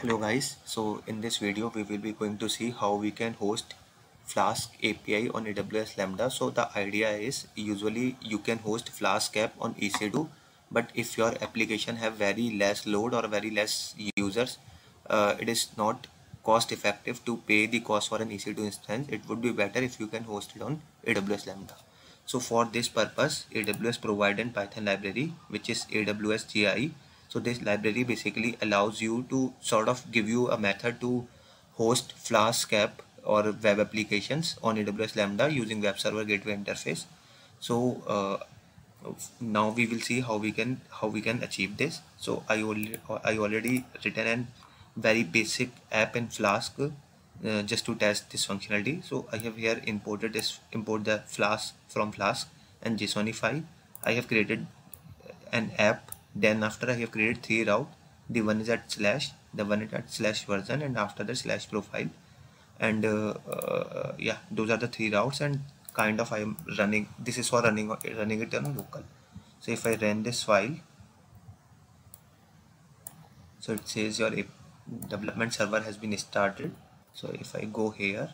hello guys. So in this video we will be going to see how we can host flask api on aws lambda. So the idea is usually you can host flask app on ec2 but if your application have very less load or very less users uh, it is not cost effective to pay the cost for an ec2 instance. It would be better if you can host it on aws lambda. So for this purpose aws provide an python library which is aws gi so this library basically allows you to sort of give you a method to host flask app or web applications on aws lambda using web server gateway interface. So uh, now we will see how we can how we can achieve this. So i already i already written an very basic app in flask uh, just to test this functionality. So i have here imported this import the flask from flask and jsonify i have created an app then after i have created three route the one is at slash the one is at slash version and after the slash profile. And uh, uh, yeah those are the three routes and kind of I am running this is for running running it on local. So if I run this file so it says your development server has been started. So if I go here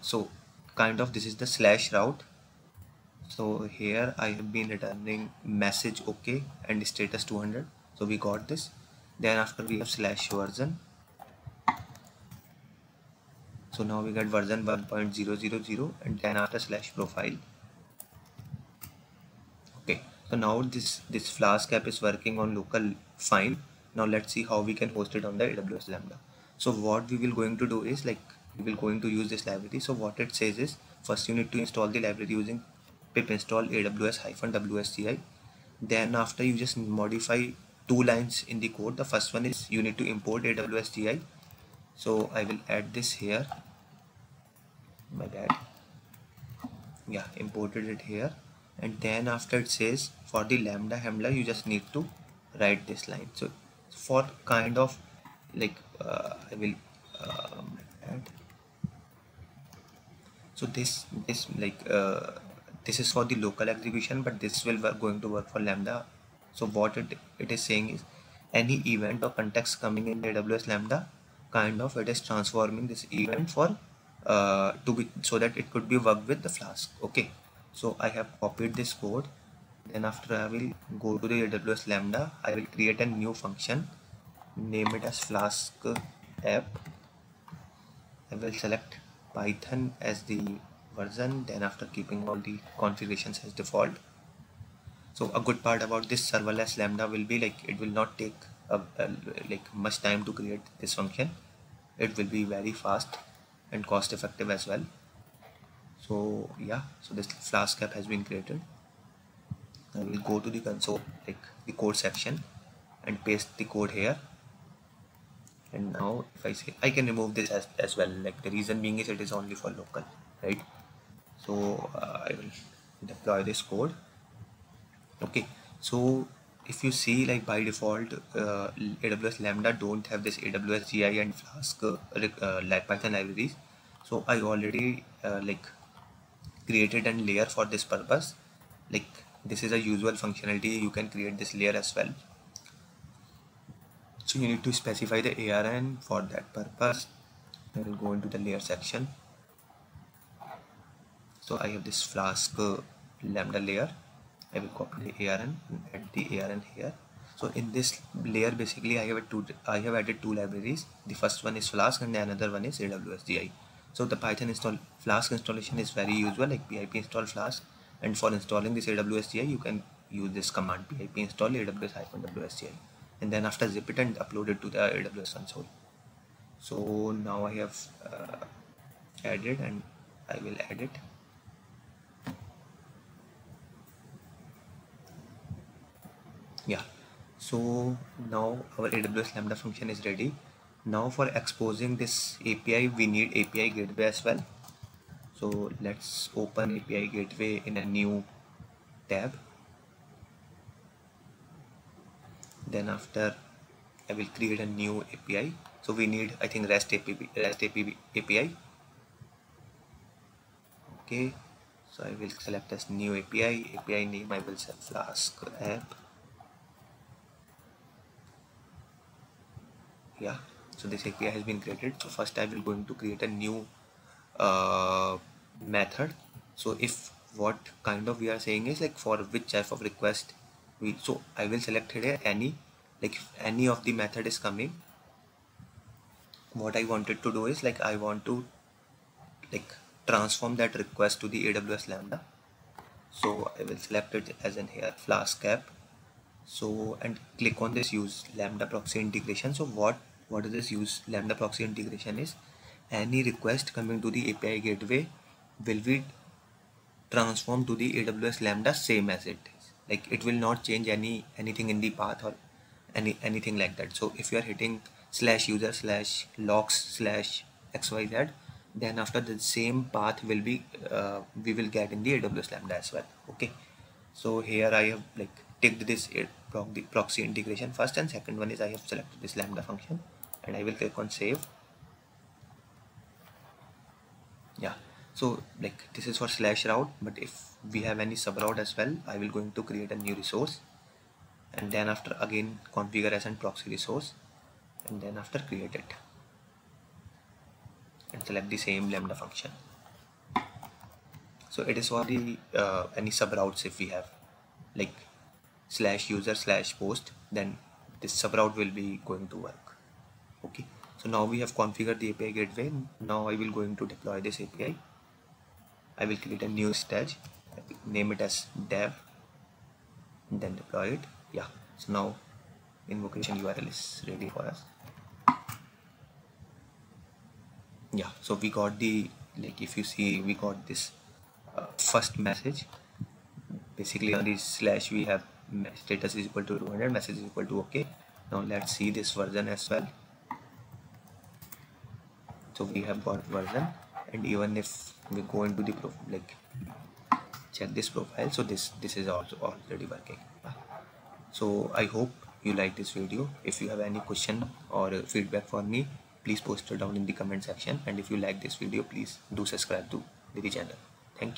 so kind of this is the slash route so here I have been returning message okay and status 200 so we got this. Then after we have slash version. So now we got version 1.000 and then after slash profile. Okay. So now this this flask app is working on local fine now let's see how we can host it on the aws lambda. So what we will going to do is like we will going to use this library. So what it says is first you need to install the library using pip install aws hyphen wsgi then after you just modify two lines in the code. The first one is you need to import awsgi so i will add this here. My bad. Yeah imported it here. And then after it says for the lambda handler you just need to write this line. So for kind of like uh, I will um, add. So this this like uh, this is for the local execution but this will work, going to work for lambda. So what it, it is saying is any event or context coming in AWS lambda kind of it is transforming this event for uh, to be so that it could be worked with the flask. Okay. So I have copied this code. Then after I will go to the AWS Lambda I will create a new function. Name it as flask app. I will select Python as the version then after keeping all the configurations as default. So a good part about this serverless lambda will be like it will not take a, a, like much time to create this function. It will be very fast and cost effective as well. So yeah so this flask app has been created. I will go to the console like the code section and paste the code here. And now if I say I can remove this as, as well. Like the reason being is it is only for local right so uh, I will deploy this code. Okay. So if you see like by default uh, AWS Lambda don't have this AWS GI and Flask uh, uh, Python libraries. So I already uh, like created a layer for this purpose. Like this is a usual functionality. You can create this layer as well. So you need to specify the ARN for that purpose. I will go into the layer section so I have this Flask uh, Lambda layer. I will copy the ARN and add the ARN here. So in this layer basically I have two I have added two libraries. The first one is Flask and the another one is AWS GI so the Python install Flask installation is very usual like pip install Flask. And for installing this AWS GI you can use this command pip install AWS hyphen WSGI and then after zip it and upload it to the AWS console. So now I have uh, added and I will add it yeah so now our aws lambda function is ready. Now for exposing this api we need api gateway as well. So let's open api gateway in a new tab. Then after i will create a new api so we need i think rest api rest api okay. So i will select as new api api name i will set flask app yeah. So this API has been created. So first I will going to create a new uh, method. So if what kind of we are saying is like for which type of request we so I will select here any like if any of the method is coming what I wanted to do is like I want to like transform that request to the AWS Lambda. So I will select it as in here flask app so and click on this use lambda proxy integration. So what what is this use lambda proxy integration is? Any request coming to the API gateway will be transformed to the AWS lambda same as it is. Like it will not change any anything in the path or any anything like that. So if you are hitting slash user slash logs slash xyz then after the same path will be uh, we will get in the AWS lambda as well. Okay. So here I have like ticked this proxy integration first and second one is I have selected this lambda function and I will click on save. Yeah so like this is for slash route but if we have any sub route as well I will going to create a new resource and then after again configure as and proxy resource and then after create it and select the same lambda function. So it is for the uh, any sub routes if we have like slash user slash post then this sub route will be going to work. Okay? So now we have configured the API gateway. Now I will going to deploy this API I. Will create a new stage. Name it as dev then deploy it. Yeah. So now invocation URL is ready for us. Yeah. So we got the like if you see we got this uh, first message. Basically on this slash we have status is equal to 200 message is equal to okay. Now let's see this version as well. So we have got version. And even if we go into the profile like check this profile so this this is also already working. So i hope you like this video. If you have any question or feedback for me please post it down in the comment section. And if you like this video please do subscribe to the channel. Thank you